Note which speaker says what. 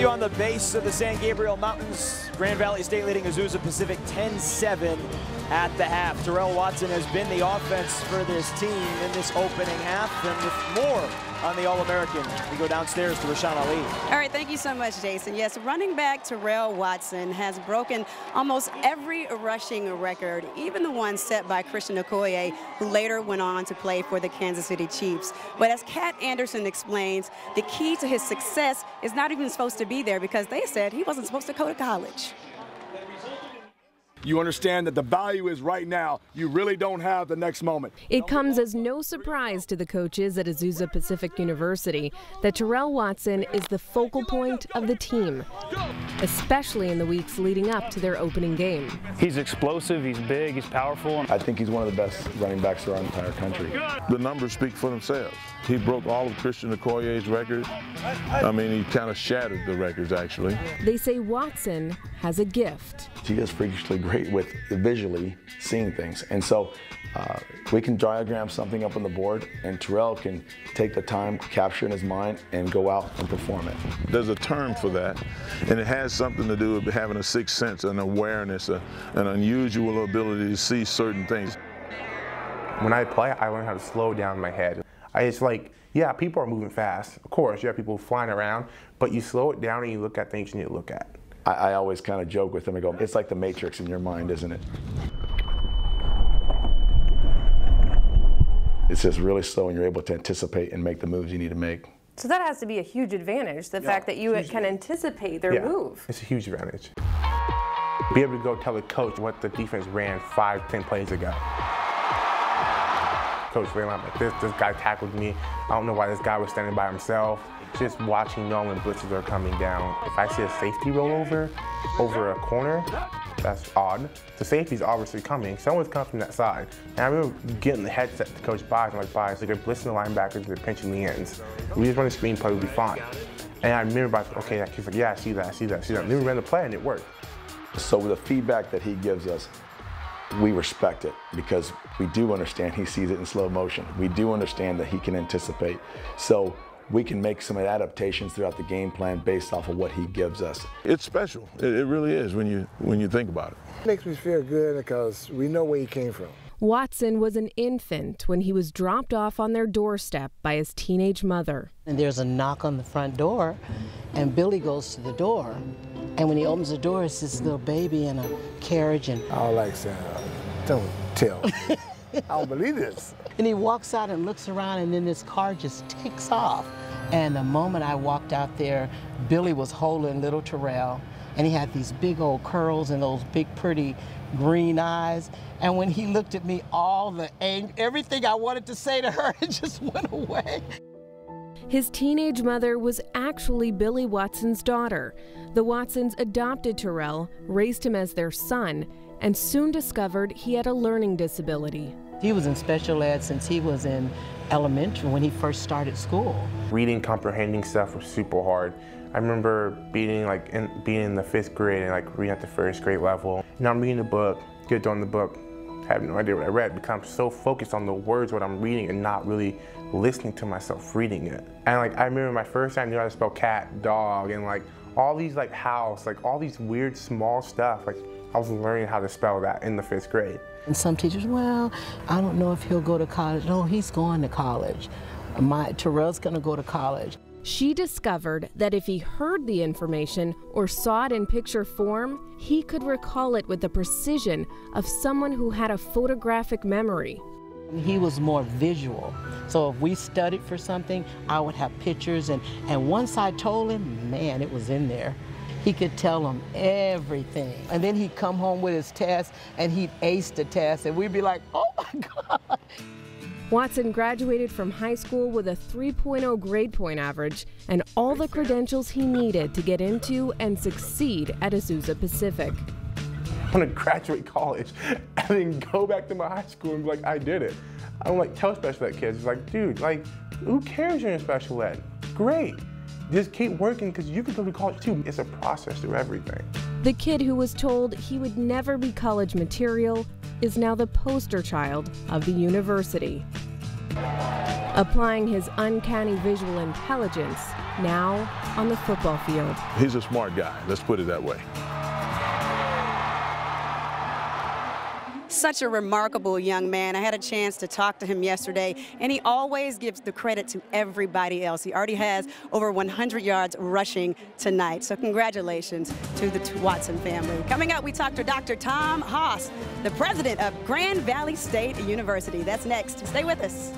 Speaker 1: you on the base of the San Gabriel Mountains. Grand Valley State leading Azusa Pacific 10-7 at the half. Terrell Watson has been the offense for this team in this opening half, and with more on the All-American, we go downstairs to Rashan Ali.
Speaker 2: All right, thank you so much, Jason. Yes, running back Terrell Watson has broken almost every rushing record, even the one set by Christian Okoye, who later went on to play for the Kansas City Chiefs. But as Cat Andersen explains, the key to his success is not even supposed to be there because they said he wasn't supposed to go to college
Speaker 3: you understand that the value is right now. You really don't have the next moment.
Speaker 4: It comes as no surprise to the coaches at Azusa Pacific University that Terrell Watson is the focal point of the team, especially in the weeks leading up to their opening game.
Speaker 5: He's explosive, he's big, he's powerful.
Speaker 3: I think he's one of the best running backs around the entire country.
Speaker 6: The numbers speak for themselves. He broke all of Christian Okoye's records. I mean, he kind of shattered the records, actually.
Speaker 4: They say Watson has a gift.
Speaker 3: He is freakishly great with visually seeing things. And so uh, we can diagram something up on the board, and Terrell can take the time, capture in his mind, and go out and perform it.
Speaker 6: There's a term for that, and it has something to do with having a sixth sense, an awareness, a, an unusual ability to see certain things.
Speaker 7: When I play, I learn how to slow down my head. I just like, yeah, people are moving fast. Of course, you have people flying around, but you slow it down and you look at things you need to look at.
Speaker 3: I, I always kind of joke with them. I go, it's like the Matrix in your mind, isn't it? It's just really slow and you're able to anticipate and make the moves you need to make.
Speaker 8: So that has to be a huge advantage, the yeah, fact that you can anticipate their
Speaker 7: yeah,
Speaker 8: move.
Speaker 7: It's a huge advantage. Be able to go tell the coach what the defense ran five, ten plays ago. Coach ran like this, this guy tackled me. I don't know why this guy was standing by himself. Just watching knowing blitzes are coming down. If I see a safety rollover over a corner, that's odd. The safety's obviously coming. Someone's coming from that side. And I remember getting the headset to Coach Byes. I'm like, Byes, like they're blitzing the linebackers, they're pinching the ends. We just run a screen play, we'll be fine. And I remember, Byes, okay, he's like, yeah, I see that, I see that, I see that. And then we ran the play and it worked.
Speaker 3: So with the feedback that he gives us, we respect it because we do understand he sees it in slow motion. We do understand that he can anticipate. So we can make some adaptations throughout the game plan based off of what he gives us.
Speaker 6: It's special. It, it really is when you when you think about it.
Speaker 9: It makes me feel good because we know where he came from.
Speaker 4: Watson was an infant when he was dropped off on their doorstep by his teenage mother.
Speaker 10: And there's a knock on the front door, and Billy goes to the door. And when he opens the door, it's this little baby in a carriage. And
Speaker 9: I like saying, don't tell. I don't believe this.
Speaker 10: And he walks out and looks around, and then this car just takes off. And the moment I walked out there, Billy was holding little Terrell, and he had these big old curls and those big, pretty green eyes. And when he looked at me, all the ang- everything I wanted to say to her, it just went away.
Speaker 4: His teenage mother was actually Billy Watson's daughter. The Watsons adopted Terrell, raised him as their son, and soon discovered he had a learning disability.
Speaker 10: He was in special ed since he was in elementary when he first started school.
Speaker 7: Reading, comprehending stuff was super hard. I remember being like in, being in the fifth grade and like reading at the first grade level. Now I'm reading the book, get done the book, have no idea what I read because I'm so focused on the words what I'm reading and not really listening to myself reading it. And like I remember my first time I knew how to spell cat, dog, and like all these like house, like all these weird small stuff. Like I was learning how to spell that in the fifth grade.
Speaker 10: And some teachers, well, I don't know if he'll go to college. No, he's going to college. My Terrell's going to go to college.
Speaker 4: She discovered that if he heard the information or saw it in picture form, he could recall it with the precision of someone who had a photographic memory.
Speaker 10: He was more visual. So if we studied for something, I would have pictures, and, and once I told him, man, it was in there. He could tell them everything. And then he'd come home with his test and he'd ace the test and we'd be like, oh my God.
Speaker 4: Watson graduated from high school with a 3.0 grade point average and all the credentials he needed to get into and succeed at Azusa Pacific.
Speaker 7: I want to graduate college and then go back to my high school and be like, I did it. I don't like tell special ed kids, it's like, dude, like, who cares you're in special ed? Great. Just keep working because you can go to college too. It's a process through everything.
Speaker 4: The kid who was told he would never be college material is now the poster child of the university. applying his uncanny visual intelligence now on the football field.
Speaker 6: He's a smart guy, let's put it that way.
Speaker 2: Such a remarkable young man. I had a chance to talk to him yesterday, and he always gives the credit to everybody else. He already has over 100 yards rushing tonight. So congratulations to the Watson family. Coming up, we talk to Dr. Tom Haas, the president of Grand Valley State University. That's next. Stay with us.